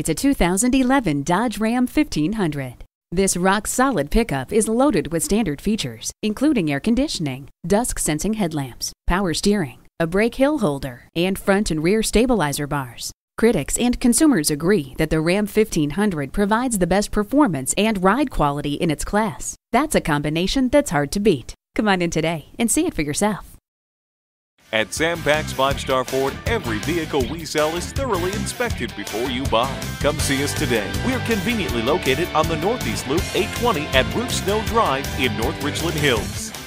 It's a 2011 Dodge Ram 1500. This rock solid pickup is loaded with standard features, including air conditioning, dusk sensing headlamps, power steering, a brake hill holder, and front and rear stabilizer bars. Critics and consumers agree that the Ram 1500 provides the best performance and ride quality in its class. That's a combination that's hard to beat. Come on in today and see it for yourself. At Sam Pack's Five Star Ford, every vehicle we sell is thoroughly inspected before you buy. Come see us today. We are conveniently located on the Northeast Loop 820 at Rufe Snow Drive in North Richland Hills.